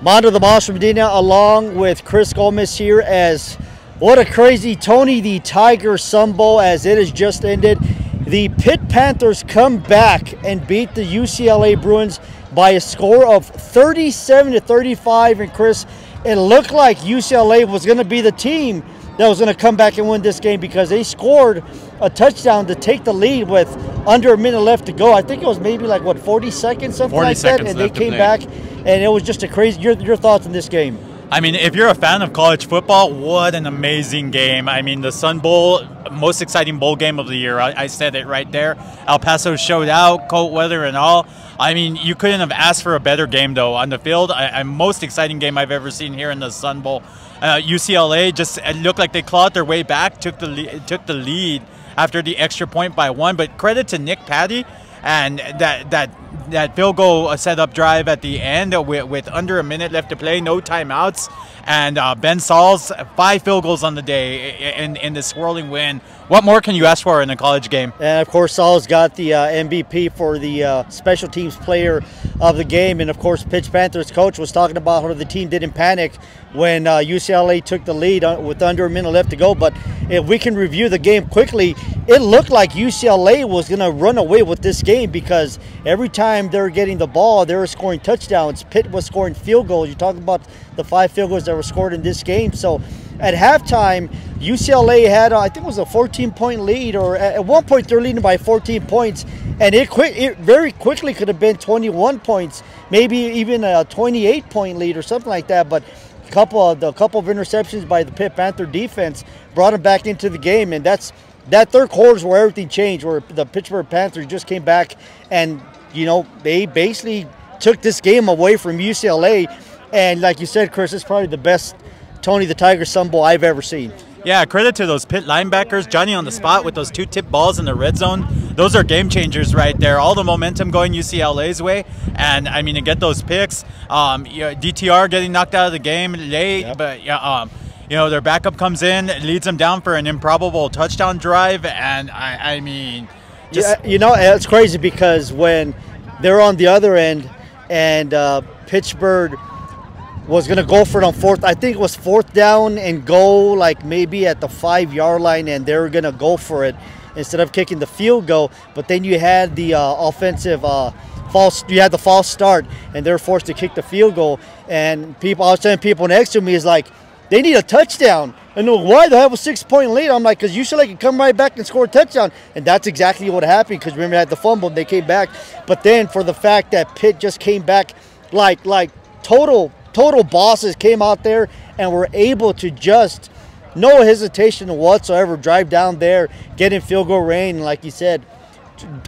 Mando the Monster Medina along with Chris Gomez here as what a crazy Tony the Tiger Sun Bowl as it has just ended. The Pitt Panthers come back and beat the UCLA Bruins by a score of 37 to 35 and Chris it looked like UCLA was going to be the team that was going to come back and win this game because they scored a touchdown to take the lead with under a minute left to go. I think it was maybe like what 40 seconds, something 40 like seconds that, and they came play. back, and it was just a crazy. Your, your thoughts on this game? I mean, if you're a fan of college football, what an amazing game. I mean, the Sun Bowl, most exciting bowl game of the year. I, I said it right there. El Paso showed out, cold weather and all. I mean, you couldn't have asked for a better game, though, on the field. I, I most exciting game I've ever seen here in the Sun Bowl. Uh, UCLA just looked like they clawed their way back, took the took the lead after the extra point by one. But credit to Nick Patti and that that that field goal setup drive at the end with, with under a minute left to play, no timeouts, and uh, Ben Sauls five field goals on the day in in the swirling win. What more can you ask for in a college game? And of course, Sauls got the uh, MVP for the uh, special teams player of the game. And of course, Pitt Panthers coach was talking about how the team didn't panic when uh, UCLA took the lead uh, with under a minute left to go. But if we can review the game quickly, it looked like UCLA was going to run away with this game because every time they were getting the ball, they were scoring touchdowns. Pitt was scoring field goals. You're talking about the five field goals that were scored in this game. So at halftime, UCLA had, uh, I think it was a 14 point lead, or at one point they're leading by 14 points, and it quick, it very quickly could have been 21 points, maybe even a 28 point lead or something like that. But a couple of the couple of interceptions by the Pitt Panther defense brought them back into the game, and that's that third quarter is where everything changed, where the Pittsburgh Panthers just came back and you know they basically took this game away from UCLA, and like you said, Chris, it's probably the best Tony the Tiger Bowl I've ever seen. Yeah, credit to those Pitt linebackers, Johnny on the spot with those two tip balls in the red zone. Those are game changers right there. All the momentum going UCLA's way, and I mean to get those picks. Um, you know, DTR getting knocked out of the game late, Yep. but yeah, um, you know their backup comes in, leads them down for an improbable touchdown drive, and I, I mean, just yeah, you know, it's crazy because when they're on the other end and uh, Pittsburgh was to go for it on fourth, I think it was fourth down and go like maybe at the five yard line, and they were to go for it instead of kicking the field goal. But then you had the uh, offensive. Uh, False, you had the false start, and they're forced to kick the field goal. And people, I was telling people next to me is like, they need a touchdown. And like, why? They have a six point lead. I'm like, because UCLA can come right back and score a touchdown. And that's exactly what happened because remember, they had the fumble and they came back. But then for the fact that Pitt just came back like, like total, total bosses came out there and were able to just, no hesitation whatsoever, drive down there, get in field goal range. Like you said,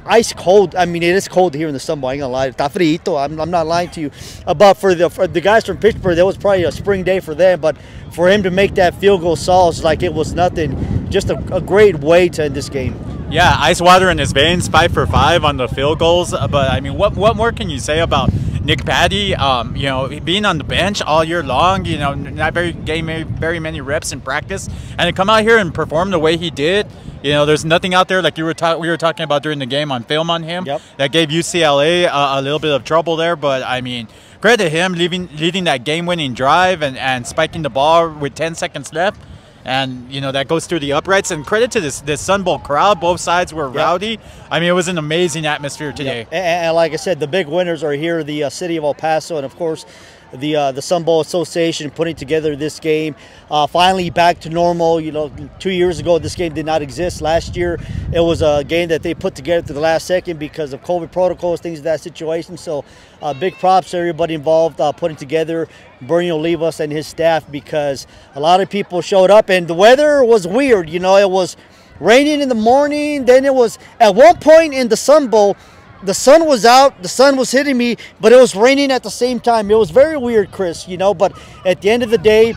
ice cold. I mean, it is cold here in the Sun. I ain't gonna lie. Está frito. I'm, I'm not lying to you. Uh, but for the for the guys from Pittsburgh, that was probably a spring day for them. But for him to make that field goal, Sauls like it was nothing. Just a, a great way to end this game. Yeah, ice water in his veins, five for five on the field goals. Uh, But I mean, what what more can you say about Nick Patti? Um, you know, being on the bench all year long. You know, not very getting very, very many reps in practice, and to come out here and perform the way he did. You know, there's nothing out there like you were we were talking about during the game on film on him Yep. that gave UCLA a, a little bit of trouble there. But I mean, credit to him leading leading that game-winning drive and, and spiking the ball with 10 seconds left. And you know that goes through the uprights. And credit to this this Sun Bowl crowd. Both sides were rowdy. I mean, it was an amazing atmosphere today. And, and like I said, the big winners are here, the uh, city of El Paso, and of course, the uh, the Sun Bowl Association putting together this game. Uh, finally back to normal. You know, two years ago this game did not exist. Last year it was a game that they put together to the last second because of COVID protocols, things of that situation. So, uh, big props to everybody involved uh, putting together. Bernie Olivas and his staff because a lot of people showed up and the weather was weird. You know, it was raining in the morning. Then it was at one point in the Sun Bowl the sun was out, the sun was hitting me, but it was raining at the same time. It was very weird, Chris, you know, but at the end of the day,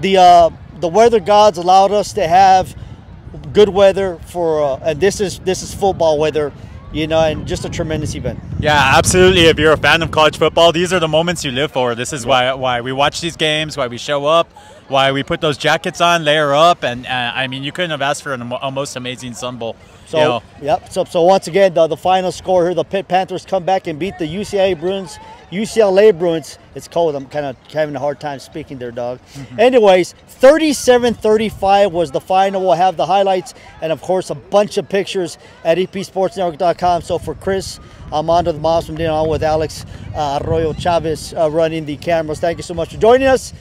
the uh, the weather gods allowed us to have good weather for uh, and this is this is football weather, you know, and just a tremendous event. Yeah, absolutely. If you're a fan of college football, these are the moments you live for. This is why why we watch these games, why we show up, why we put those jackets on, layer up, and uh, I mean, you couldn't have asked for an, a most amazing Sun Bowl. So, you know. yep. So, so once again, the, the final score here, the Pitt Panthers come back and beat the UCLA Bruins. UCLA Bruins. It's cold. I'm kind of having a hard time speaking there, dog. Anyways, 37-35 was the final. We'll have the highlights and of course a bunch of pictures at epsportsnetwork.com. So for Chris, I'm on to the moms from dinner on with Alex uh, Arroyo Chavez uh, running the cameras. Thank you so much for joining us.